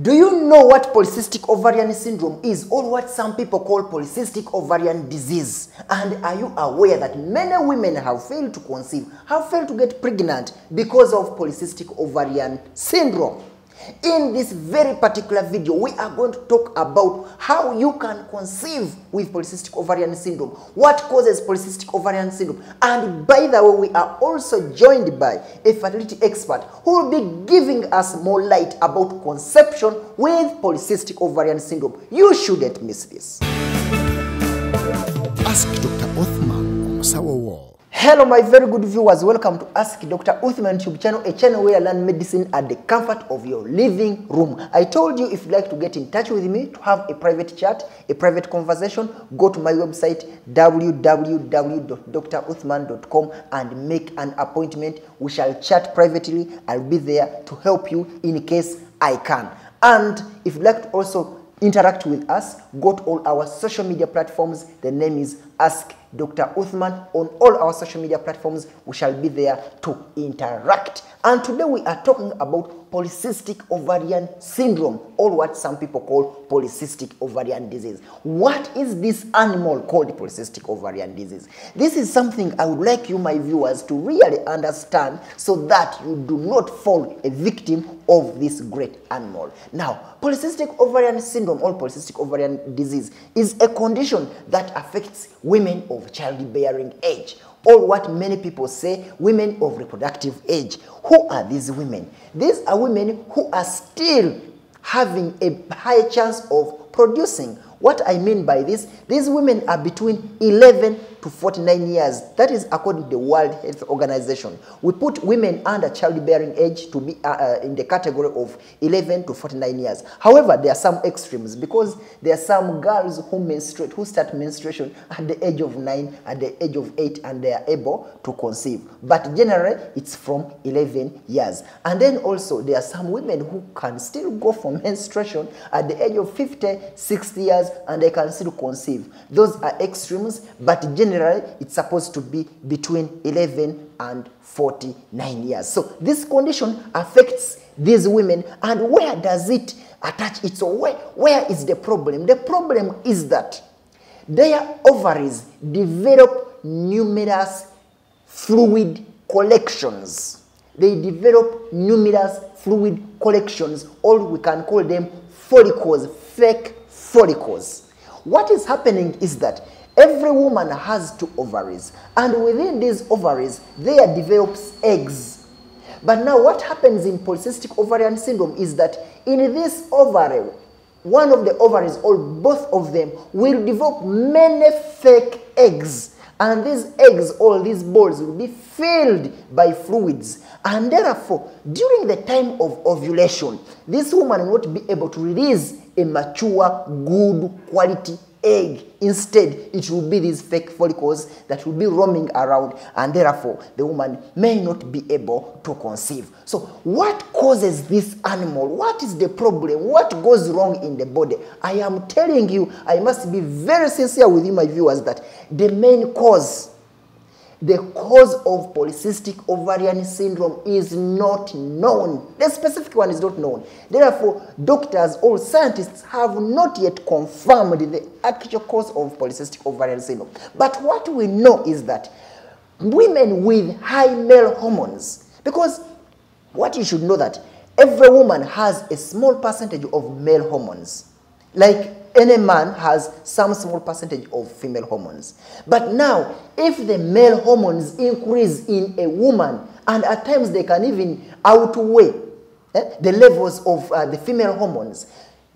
Do you know what polycystic ovarian syndrome is or what some people call polycystic ovarian disease? And are you aware that many women have failed to conceive, have failed to get pregnant because of polycystic ovarian syndrome? In this very particular video, we are going to talk about how you can conceive with polycystic ovarian syndrome, what causes polycystic ovarian syndrome, and by the way, we are also joined by a fertility expert who will be giving us more light about conception with polycystic ovarian syndrome. You shouldn't miss this. Ask Dr. Othman on. Hello, my very good viewers. Welcome to Ask Dr. Uthman YouTube channel, a channel where I learn medicine at the comfort of your living room. I told you if you'd like to get in touch with me to have a private chat, a private conversation, go to my website www.druthman.com and make an appointment. We shall chat privately. I'll be there to help you in case I can. And if you'd like to also interact with us, go to all our social media platforms. The name is Ask Dr. Uthman on all our social media platforms. We shall be there to interact. And today we are talking about polycystic ovarian syndrome, or what some people call polycystic ovarian disease. What is this animal called polycystic ovarian disease? This is something I would like you, my viewers, to really understand so that you do not fall a victim of this great animal. Now, polycystic ovarian syndrome or polycystic ovarian disease is a condition that affects women of childbearing age or what many people say women of reproductive age. Who are these women? These are women who are still having a high chance of producing. What I mean by this, these women are between 11 to 49 years. That is according to the World Health Organization. We put women under childbearing age to be uh, uh, in the category of 11 to 49 years. However, there are some extremes because there are some girls who menstruate, who start menstruation at the age of 9, at the age of 8, and they are able to conceive. But generally, it's from 11 years. And then also, there are some women who can still go for menstruation at the age of 50, 60 years, and they can still conceive. Those are extremes, but generally, it's supposed to be between 11 and 49 years. So this condition affects these women and where does it attach it? So where, where is the problem? The problem is that their ovaries develop numerous fluid collections. They develop numerous fluid collections or we can call them follicles, fake follicles. What is happening is that Every woman has two ovaries, and within these ovaries, there develops eggs. But now, what happens in polycystic ovarian syndrome is that in this ovary, one of the ovaries or both of them will develop many fake eggs. And these eggs, all these balls, will be filled by fluids. And therefore, during the time of ovulation, this woman will not be able to release a mature, good quality egg. Instead, it will be these fake follicles that will be roaming around, and therefore, the woman may not be able to conceive. So, what causes this animal? What is the problem? What goes wrong in the body? I am telling you, I must be very sincere with you, my viewers, that the main cause the cause of polycystic ovarian syndrome is not known. The specific one is not known. Therefore, doctors or scientists have not yet confirmed the actual cause of polycystic ovarian syndrome. But what we know is that women with high male hormones, because what you should know that every woman has a small percentage of male hormones. Like any man has some small percentage of female hormones. But now, if the male hormones increase in a woman, and at times they can even outweigh eh, the levels of uh, the female hormones,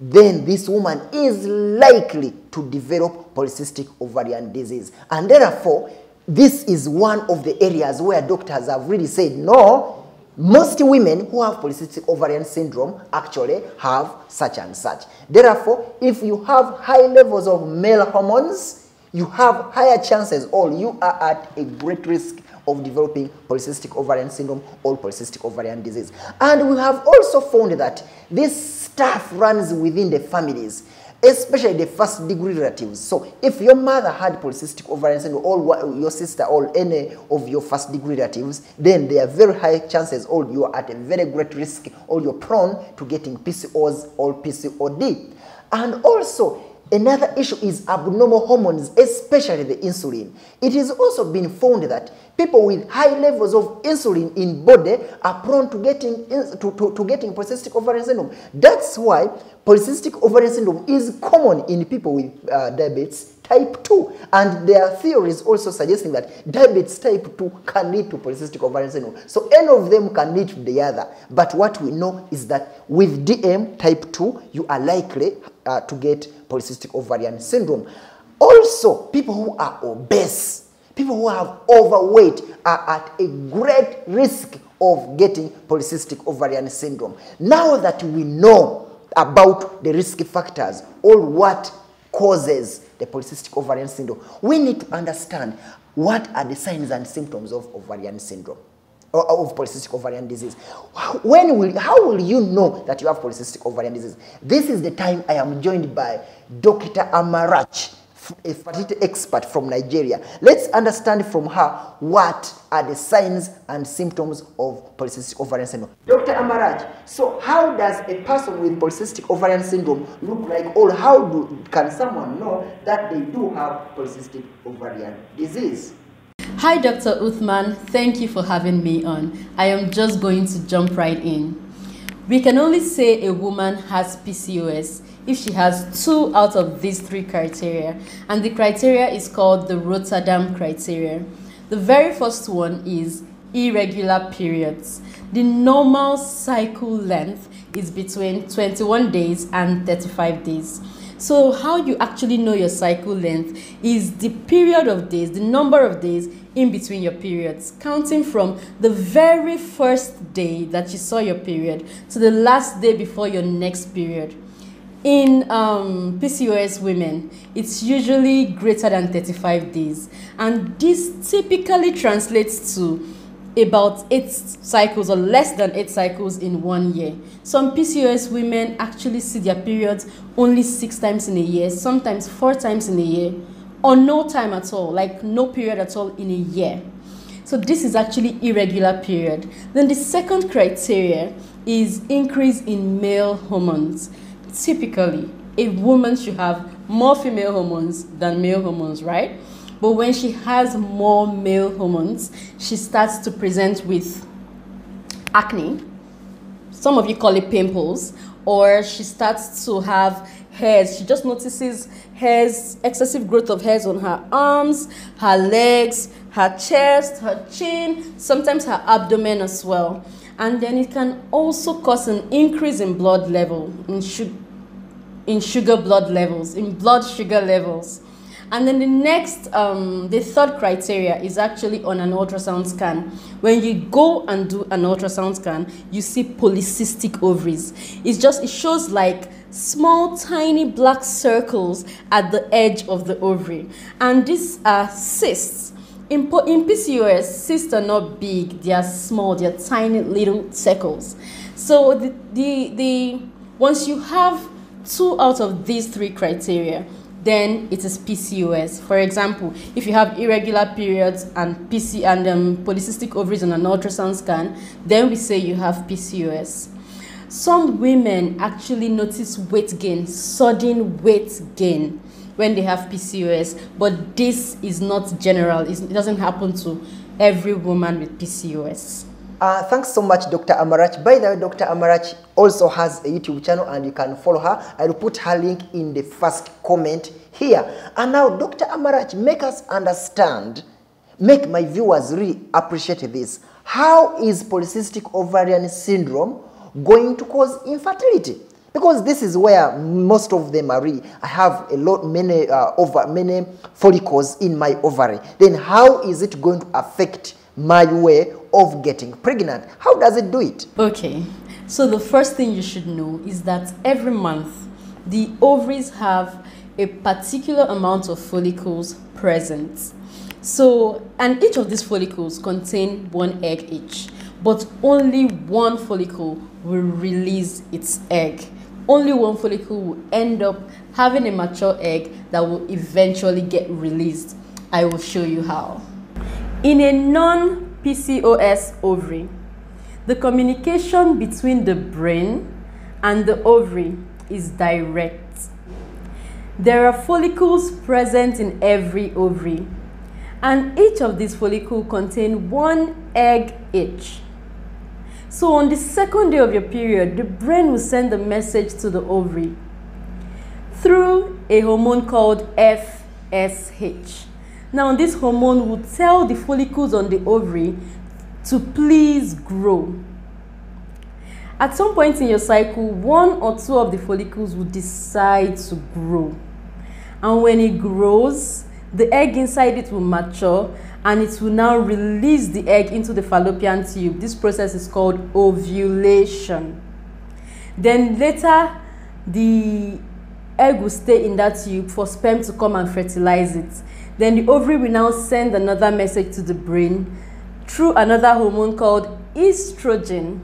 then this woman is likely to develop polycystic ovarian disease. And therefore, this is one of the areas where doctors have really said, no, most women who have polycystic ovarian syndrome actually have such and such. Therefore, if you have high levels of male hormones, you have higher chances or you are at a great risk of developing polycystic ovarian syndrome or polycystic ovarian disease. And we have also found that this stuff runs within the families. Especially the first degree relatives. So if your mother had polycystic ovarian syndrome, or your sister, or any of your first degree relatives, then there are very high chances, or you are at a very great risk, or you're prone to getting PCOS or PCOD. And also, Another issue is abnormal hormones, especially the insulin. It has also been found that people with high levels of insulin in body are prone to getting to, to, to getting polycystic ovarian syndrome. That's why polycystic ovarian syndrome is common in people with uh, diabetes type 2 and there are theories also suggesting that diabetes type 2 can lead to polycystic ovarian syndrome so any of them can lead to the other but what we know is that with dm type 2 you are likely uh, to get polycystic ovarian syndrome. Also people who are obese people who have overweight are at a great risk of getting polycystic ovarian syndrome. Now that we know about the risk factors or what causes the polycystic ovarian syndrome, we need to understand what are the signs and symptoms of ovarian syndrome of polycystic ovarian disease. When will, how will you know that you have polycystic ovarian disease? This is the time I am joined by Dr. Amarach, a fertility expert from Nigeria. Let's understand from her what are the signs and symptoms of polycystic ovarian syndrome. Dr. Amaraj, so how does a person with polycystic ovarian syndrome look like, or how do, can someone know that they do have polycystic ovarian disease? Hi, Dr. Uthman. Thank you for having me on. I am just going to jump right in. We can only say a woman has PCOS if she has two out of these three criteria, and the criteria is called the Rotterdam criteria. The very first one is irregular periods. The normal cycle length is between 21 days and 35 days. So, how you actually know your cycle length is the period of days, the number of days in between your periods, counting from the very first day that you saw your period to the last day before your next period. In um, PCOS women, it's usually greater than 35 days, and this typically translates to about eight cycles or less than eight cycles in one year. Some PCOS women actually see their periods only six times in a year, sometimes four times in a year, or no time at all, like no period at all in a year. So this is actually irregular period. Then the second criteria is increase in male hormones. Typically, a woman should have more female hormones than male hormones, right? But when she has more male hormones, she starts to present with acne. Some of you call it pimples, or she starts to have hairs. She just notices hairs, excessive growth of hairs on her arms, her legs, her chest, her chin, sometimes her abdomen as well. And then it can also cause an increase in blood level, in, su- in sugar blood levels, in blood sugar levels. And then the next, um, the third criteria is actually on an ultrasound scan. When you go and do an ultrasound scan, you see polycystic ovaries. It's just, it shows like small, tiny black circles at the edge of the ovary. And these are cysts. In, in PCOS, cysts are not big, they are small, they are tiny little circles. So the, the, the once you have two out of these three criteria, then it is PCOS. For example, if you have irregular periods and PC and um, polycystic ovaries on an ultrasound scan, then we say you have PCOS. Some women actually notice weight gain, sudden weight gain when they have PCOS, but this is not general. It doesn't happen to every woman with PCOS. Uh, thanks so much, Dr. Amarach. By the way, Dr. Amarach also has a YouTube channel and you can follow her. I will put her link in the first comment here. And now, Dr. Amarach, make us understand, make my viewers really appreciate this. How is polycystic ovarian syndrome going to cause infertility? Because this is where most of them are I have a lot, many, uh, over, many follicles in my ovary. Then how is it going to affect my way of getting pregnant. How does it do it? Okay, so the first thing you should know is that every month the ovaries have a particular amount of follicles present. So, and each of these follicles contain one egg each, but only one follicle will release its egg. only one follicle will end up having a mature egg that will eventually get released. I will show you how. In a non-PCOS ovary, the communication between the brain and the ovary is direct. There are follicles present in every ovary, and each of these follicles contain one egg each. So on the second day of your period, the brain will send a message to the ovary through a hormone called FSH. Now this hormone will tell the follicles on the ovary to please grow. At some point in your cycle, one or two of the follicles will decide to grow. And when it grows, the egg inside it will mature and it will now release the egg into the fallopian tube. This process is called ovulation. Then later, the egg will stay in that tube for sperm to come and fertilize it. Then the ovary will now send another message to the brain through another hormone called estrogen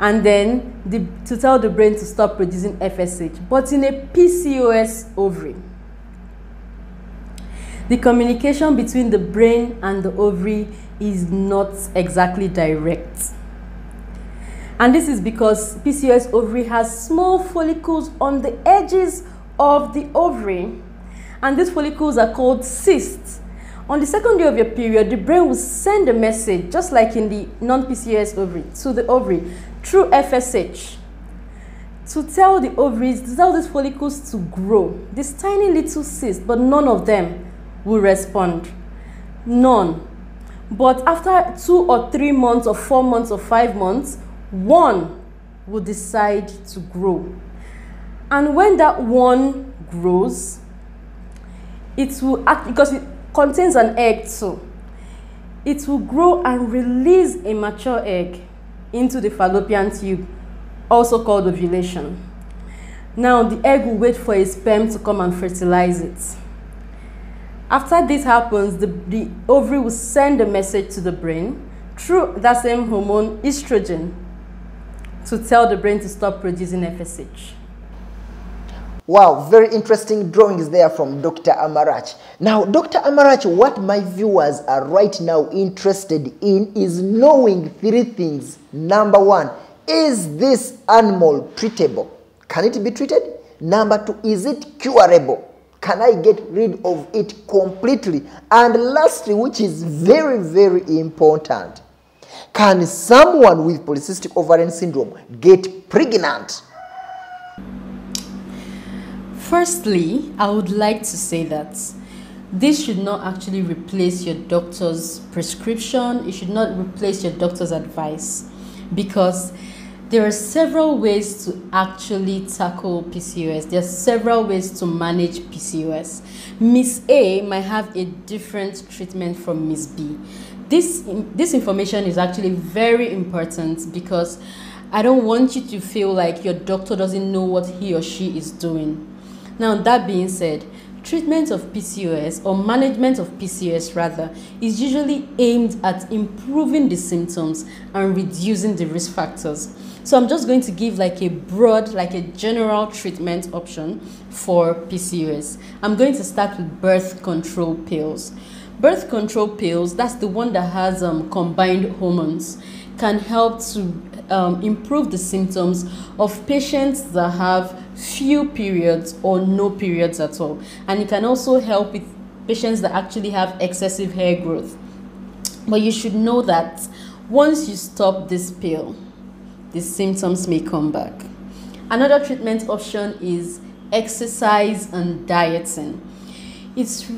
and then the, to tell the brain to stop producing FSH. But in a PCOS ovary, the communication between the brain and the ovary is not exactly direct. And this is because PCOS ovary has small follicles on the edges of the ovary. And these follicles are called cysts. On the second day of your period, the brain will send a message, just like in the non-PCOS ovary, to the ovary through FSH to tell the ovaries, to tell these follicles to grow. This tiny little cyst, but none of them will respond. None. But after two or three months or four months or five months, one will decide to grow. And when that one grows, it will act because it contains an egg too. It will grow and release a mature egg into the fallopian tube, also called ovulation. Now, the egg will wait for a sperm to come and fertilize it. After this happens, the, the ovary will send a message to the brain through that same hormone, estrogen, to tell the brain to stop producing FSH. Wow, very interesting drawings there from Dr. Amarach. Now, Dr. Amarach, what my viewers are right now interested in is knowing three things. Number one, is this animal treatable? Can it be treated? Number two, is it curable? Can I get rid of it completely? And lastly, which is very, very important, can someone with polycystic ovarian syndrome get pregnant? Firstly, I would like to say that this should not actually replace your doctor's prescription. It should not replace your doctor's advice because there are several ways to actually tackle PCOS. There are several ways to manage PCOS. Miss A might have a different treatment from Miss B. This, this information is actually very important because I don't want you to feel like your doctor doesn't know what he or she is doing. Now, that being said, treatment of PCOS or management of PCOS rather is usually aimed at improving the symptoms and reducing the risk factors. So I'm just going to give like a broad, like a general treatment option for PCOS. I'm going to start with birth control pills. Birth control pills, that's the one that has um, combined hormones, can help to um, improve the symptoms of patients that have few periods or no periods at all. And it can also help with patients that actually have excessive hair growth. But you should know that once you stop this pill, the symptoms may come back. Another treatment option is exercise and dieting. It's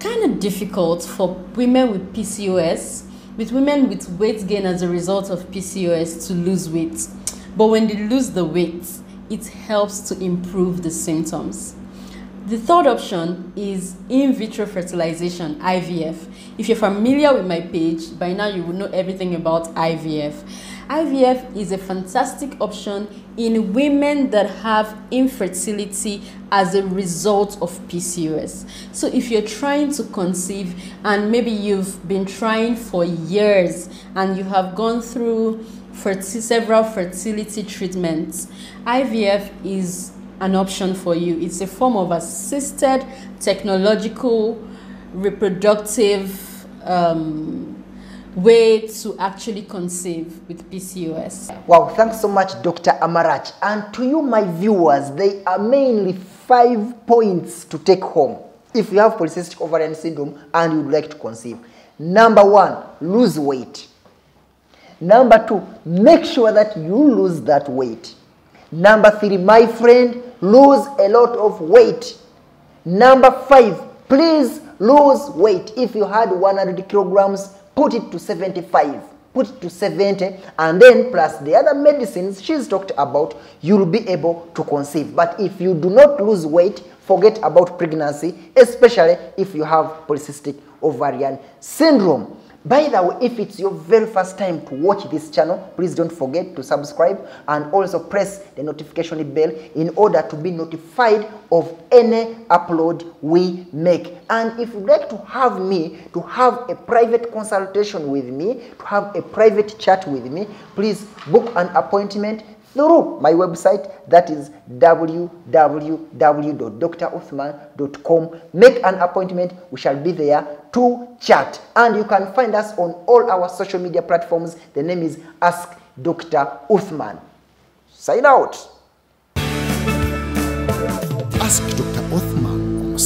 kind of difficult for women with PCOS, with women with weight gain as a result of PCOS to lose weight. But when they lose the weight, it helps to improve the symptoms. The third option is in vitro fertilization, IVF. If you're familiar with my page, by now you will know everything about IVF. IVF is a fantastic option in women that have infertility as a result of PCOS. So if you're trying to conceive and maybe you've been trying for years and you have gone through ferti- several fertility treatments, IVF is an option for you. It's a form of assisted technological reproductive um, way to actually conceive with PCOS. Wow, thanks so much, Dr. Amarach. And to you, my viewers, there are mainly five points to take home if you have polycystic ovarian syndrome and you would like to conceive. Number one, lose weight. Number two, make sure that you lose that weight. Number three, my friend, lose a lot of weight. Number five, please lose weight. If you had 100 kilograms, put it to 75, put it to 70, and then plus the other medicines she's talked about, you'll be able to conceive. But if you do not lose weight, forget about pregnancy, especially if you have polycystic ovarian syndrome. By the way, if it's your very first time to watch this channel, please don't forget to subscribe and also press the notification bell in order to be notified of any upload we make. And if you'd like to have me, to have a private consultation with me, to have a private chat with me, please book an appointment through my website that is www.druthman.com. Make an appointment, we shall be there to chat. And you can find us on all our social media platforms. The name is Ask Dr. Uthman. Sign out. Ask Dr. uthman.